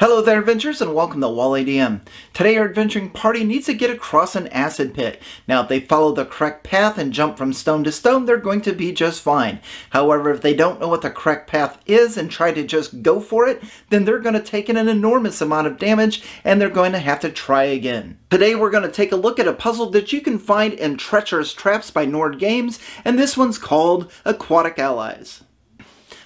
Hello there adventurers and welcome to Wally DM. Today our adventuring party needs to get across an acid pit. Now if they follow the correct path and jump from stone to stone they're going to be just fine. However if they don't know what the correct path is and try to just go for it then they're going to take in an enormous amount of damage and they're going to have to try again. Today we're going to take a look at a puzzle that you can find in Treacherous Traps by Nord Games and this one's called Aquatic Allies.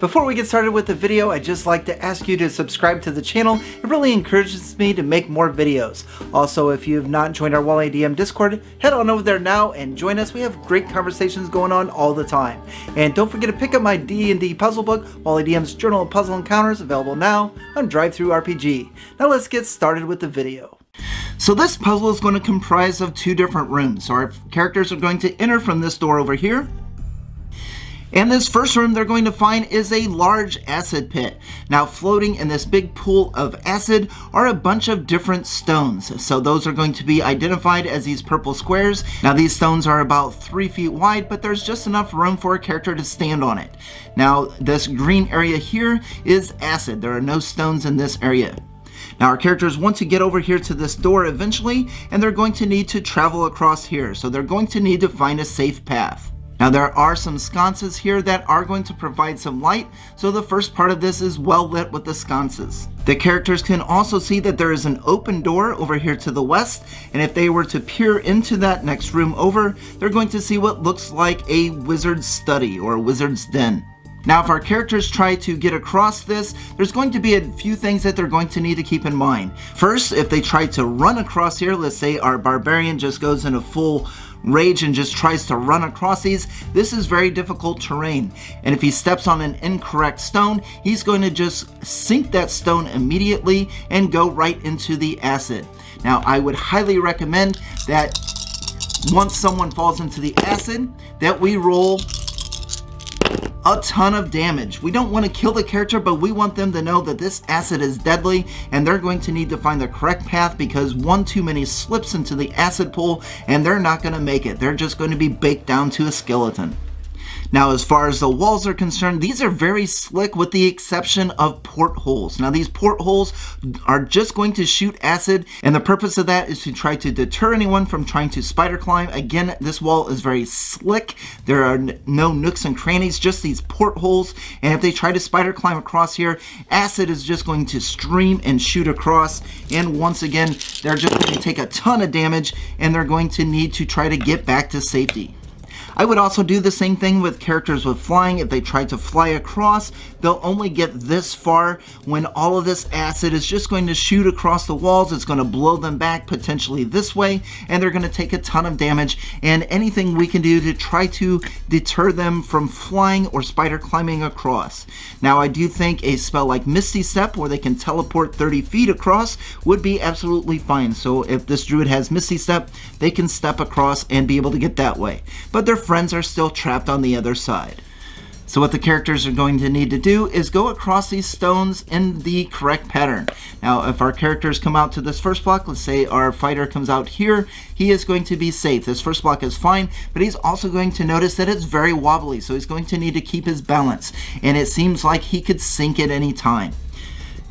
Before we get started with the video, I'd just like to ask you to subscribe to the channel. It really encourages me to make more videos. Also, if you have not joined our Wally DM Discord, head on over there now and join us. We have great conversations going on all the time. And don't forget to pick up my D&D puzzle book, Wally DM's Journal of Puzzle Encounters, available now on DriveThruRPG. Now let's get started with the video. So this puzzle is going to comprise of two different rooms. So our characters are going to enter from this door over here, and this first room they're going to find is a large acid pit. Now floating in this big pool of acid are a bunch of different stones. So those are going to be identified as these purple squares. Now these stones are about three feet wide, but there's just enough room for a character to stand on it. Now this green area here is acid. There are no stones in this area. Now our characters want to get over here to this door eventually, and they're going to need to travel across here. So they're going to need to find a safe path. Now there are some sconces here that are going to provide some light, so the first part of this is well lit with the sconces. The characters can also see that there is an open door over here to the west, and if they were to peer into that next room over, they're going to see what looks like a wizard's study or a wizard's den. Now, if our characters try to get across this, there's going to be a few things that they're going to need to keep in mind. First, if they try to run across here, let's say our barbarian just goes in a full rage and just tries to run across these, this is very difficult terrain. And if he steps on an incorrect stone, he's going to just sink that stone immediately and go right into the acid. Now, I would highly recommend that once someone falls into the acid, that we roll a ton of damage. We don't want to kill the character, but we want them to know that this acid is deadly and they're going to need to find the correct path because one too many slips into the acid pool and they're not going to make it. They're just going to be baked down to a skeleton. Now, as far as the walls are concerned, these are very slick with the exception of portholes. Now, these portholes are just going to shoot acid, and the purpose of that is to try to deter anyone from trying to spider climb. Again, this wall is very slick. There are no nooks and crannies, just these portholes, and if they try to spider climb across here, acid is just going to stream and shoot across, and once again, they're just going to take a ton of damage, and they're going to need to try to get back to safety. I would also do the same thing with characters with flying. If they try to fly across, they'll only get this far when all of this acid is just going to shoot across the walls. It's going to blow them back potentially this way, and they're going to take a ton of damage. And anything we can do to try to deter them from flying or spider climbing across. Now, I do think a spell like Misty Step, where they can teleport 30 feet across, would be absolutely fine. So if this druid has Misty Step, they can step across and be able to get that way. But their friends are still trapped on the other side. So what the characters are going to need to do is go across these stones in the correct pattern. Now, if our characters come out to this first block, let's say our fighter comes out here, he is going to be safe. This first block is fine, but he's also going to notice that it's very wobbly, so he's going to need to keep his balance. And it seems like he could sink at any time.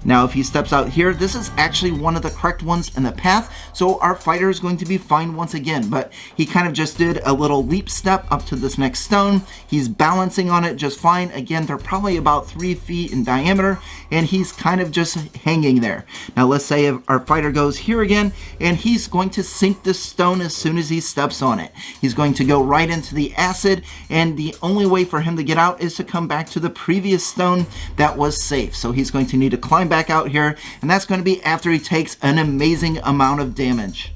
Now if he steps out here, this is actually one of the correct ones in the path, so our fighter is going to be fine once again, but he kind of just did a little leap step up to this next stone. He's balancing on it just fine. Again, they're probably about three feet in diameter, and he's kind of just hanging there. Now let's say if our fighter goes here again, and he's going to sink this stone as soon as he steps on it. He's going to go right into the acid, and the only way for him to get out is to come back to the previous stone that was safe. So he's going to need to climb back out here, and that's going to be after he takes an amazing amount of damage.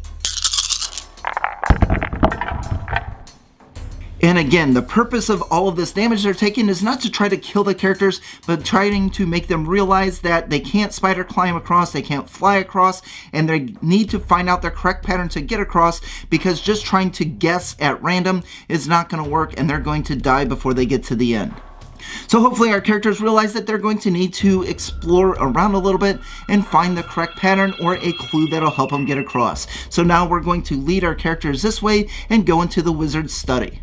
And again, the purpose of all of this damage they're taking is not to try to kill the characters, but trying to make them realize that they can't spider climb across, they can't fly across, and they need to find out their correct pattern to get across because just trying to guess at random is not going to work and they're going to die before they get to the end. So hopefully our characters realize that they're going to need to explore around a little bit and find the correct pattern or a clue that'll help them get across. So now we're going to lead our characters this way and go into the wizard's study.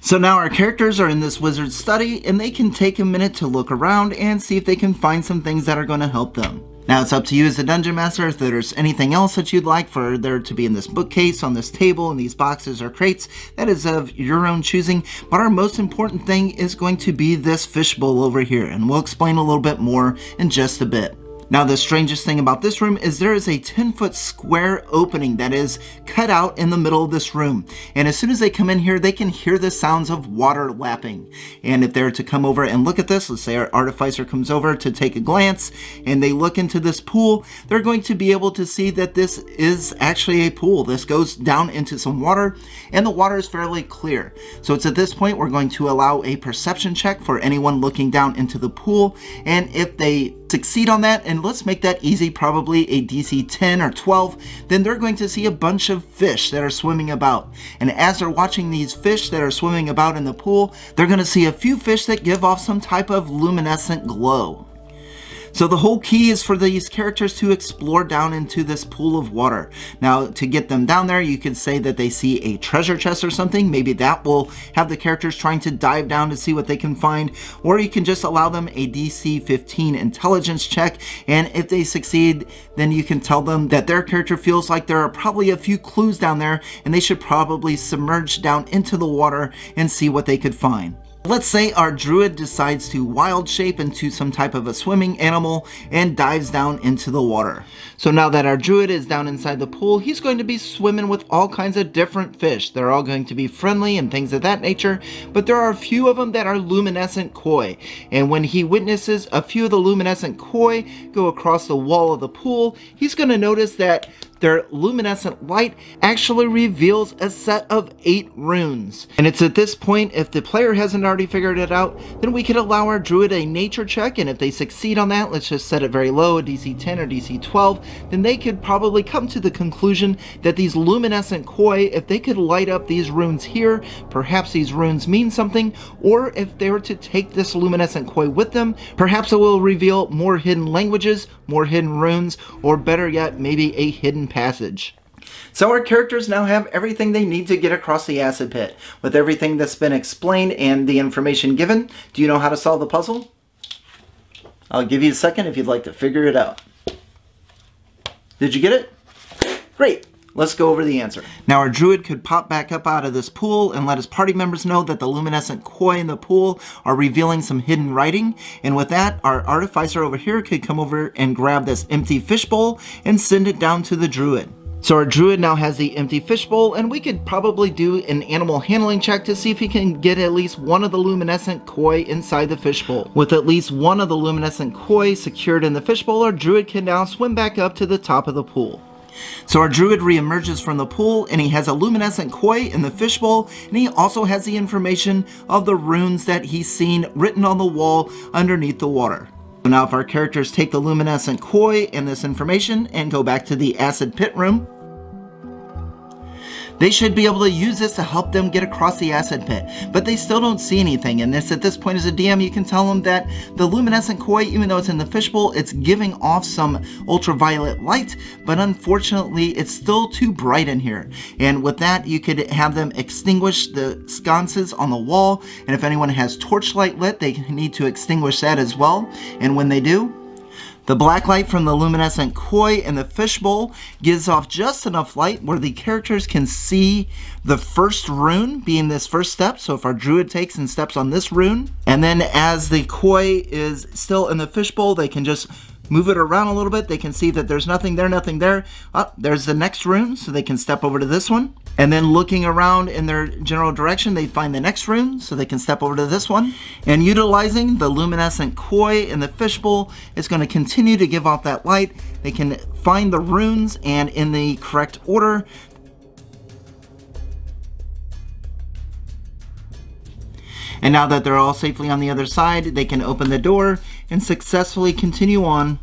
So now our characters are in this wizard study and they can take a minute to look around and see if they can find some things that are going to help them. Now it's up to you as a dungeon master if there's anything else that you'd like for there to be in this bookcase, on this table, in these boxes or crates. That is of your own choosing. But our most important thing is going to be this fishbowl over here. And we'll explain a little bit more in just a bit. Now the strangest thing about this room is there is a 10 foot square opening that is cut out in the middle of this room. And as soon as they come in here, they can hear the sounds of water lapping. And if they're to come over and look at this, let's say our artificer comes over to take a glance and they look into this pool, they're going to be able to see that this is actually a pool. This goes down into some water and the water is fairly clear. So it's at this point we're going to allow a perception check for anyone looking down into the pool. And if they succeed on that, and let's make that easy, probably a DC 10 or 12, then they're going to see a bunch of fish that are swimming about. And as they're watching these fish that are swimming about in the pool, they're going to see a few fish that give off some type of luminescent glow. So the whole key is for these characters to explore down into this pool of water. Now, to get them down there, you could say that they see a treasure chest or something. Maybe that will have the characters trying to dive down to see what they can find. Or you can just allow them a DC 15 intelligence check. And if they succeed, then you can tell them that their character feels like there are probably a few clues down there and they should probably submerge down into the water and see what they could find. Let's say our druid decides to wild shape into some type of a swimming animal and dives down into the water. So now that our druid is down inside the pool, he's going to be swimming with all kinds of different fish. They're all going to be friendly and things of that nature, but there are a few of them that are luminescent koi. And when he witnesses a few of the luminescent koi go across the wall of the pool, he's going to notice that their luminescent light actually reveals a set of eight runes. And it's at this point, if the player hasn't already figured it out, then we could allow our druid a nature check, and if they succeed on that, let's just set it very low, a DC 10 or DC 12, then they could probably come to the conclusion that these luminescent koi, if they could light up these runes here, perhaps these runes mean something, or if they were to take this luminescent koi with them, perhaps it will reveal more hidden languages, more hidden runes, or better yet, maybe a hidden passage. So our characters now have everything they need to get across the acid pit. With everything that's been explained and the information given, do you know how to solve the puzzle? I'll give you a second if you'd like to figure it out. Did you get it? Great. Let's go over the answer. Now our druid could pop back up out of this pool and let his party members know that the luminescent koi in the pool are revealing some hidden writing. And with that, our artificer over here could come over and grab this empty fishbowl and send it down to the druid. So our druid now has the empty fishbowl and we could probably do an animal handling check to see if he can get at least one of the luminescent koi inside the fishbowl. With at least one of the luminescent koi secured in the fishbowl, our druid can now swim back up to the top of the pool. So our druid reemerges from the pool and he has a luminescent koi in the fishbowl and he also has the information of the runes that he's seen written on the wall underneath the water. So now if our characters take the luminescent koi and this information and go back to the acid pit room, they should be able to use this to help them get across the acid pit, but they still don't see anything. And this, at this point as a DM, you can tell them that the luminescent koi, even though it's in the fishbowl, it's giving off some ultraviolet light, but unfortunately, it's still too bright in here. And with that, you could have them extinguish the sconces on the wall, and if anyone has torchlight lit, they need to extinguish that as well. And when they do, the black light from the luminescent koi in the fishbowl gives off just enough light where the characters can see the first rune being this first step. So if our druid takes and steps on this rune, and then as the koi is still in the fishbowl, they can just move it around a little bit. They can see that there's nothing there, nothing there. Oh, there's the next rune, so they can step over to this one. And then looking around in their general direction, they find the next rune, so they can step over to this one. And utilizing the luminescent koi in the fishbowl, it's going to continue to give off that light. They can find the runes and in the correct order, And now that they're all safely on the other side, they can open the door and successfully continue on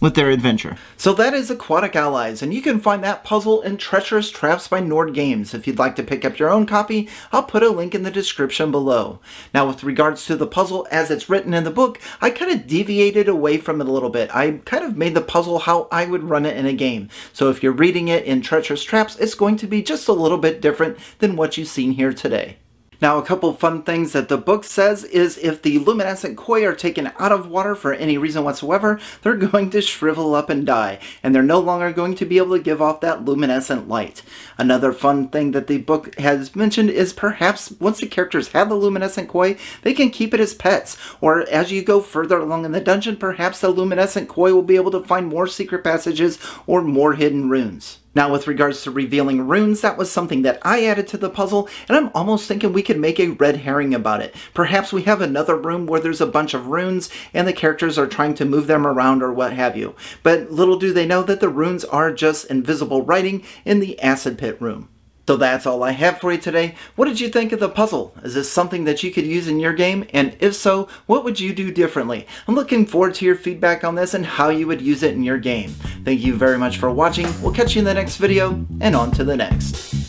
with their adventure. So that is Aquatic Allies, and you can find that puzzle in Treacherous Traps by Nord Games. If you'd like to pick up your own copy, I'll put a link in the description below. Now with regards to the puzzle as it's written in the book, I kind of deviated away from it a little bit. I kind of made the puzzle how I would run it in a game. So if you're reading it in Treacherous Traps, it's going to be just a little bit different than what you've seen here today. Now, a couple fun things that the book says is if the luminescent koi are taken out of water for any reason whatsoever, they're going to shrivel up and die, and they're no longer going to be able to give off that luminescent light. Another fun thing that the book has mentioned is perhaps once the characters have the luminescent koi, they can keep it as pets, or as you go further along in the dungeon, perhaps the luminescent koi will be able to find more secret passages or more hidden runes. Now with regards to revealing runes, that was something that I added to the puzzle, and I'm almost thinking we could make a red herring about it. Perhaps we have another room where there's a bunch of runes, and the characters are trying to move them around or what have you. But little do they know that the runes are just invisible writing in the acid pit room. So that's all I have for you today. What did you think of the puzzle? Is this something that you could use in your game? And if so, what would you do differently? I'm looking forward to your feedback on this and how you would use it in your game. Thank you very much for watching. We'll catch you in the next video and on to the next.